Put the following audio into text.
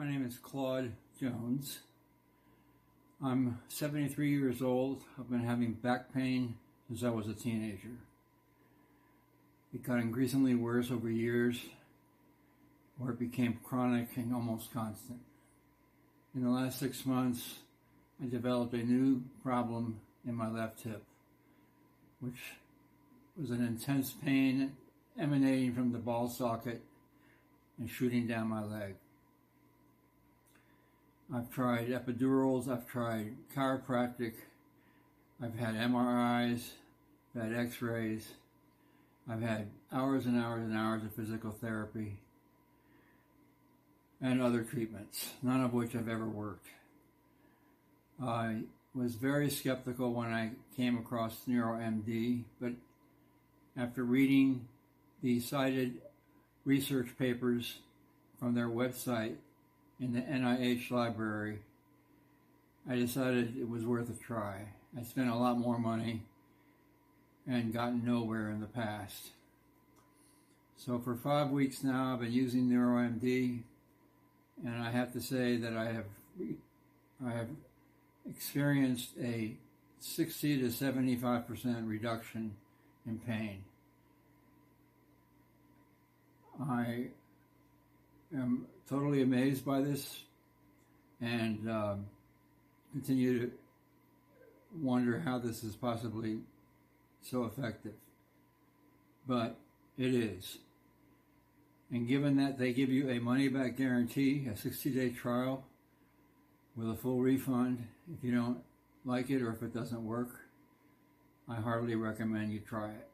My name is Claude Jones. I'm 73 years old. I've been having back pain since I was a teenager. It got increasingly worse over years, where it became chronic and almost constant. In the last six months, I developed a new problem in my left hip, which was an intense pain emanating from the ball socket and shooting down my leg. I've tried epidurals, I've tried chiropractic, I've had MRIs, I've had x-rays, I've had hours and hours and hours of physical therapy and other treatments, none of which have ever worked. I was very skeptical when I came across NeuroMD, but after reading the cited research papers from their website in the NIH library, I decided it was worth a try. I spent a lot more money and gotten nowhere in the past. So for five weeks now, I've been using NeuroMD, and I have to say that I have I have experienced a 60 to 75 percent reduction in pain. I am totally amazed by this and um, continue to wonder how this is possibly so effective. But it is. And given that they give you a money back guarantee, a 60 day trial with a full refund if you don't like it or if it doesn't work, I heartily recommend you try it.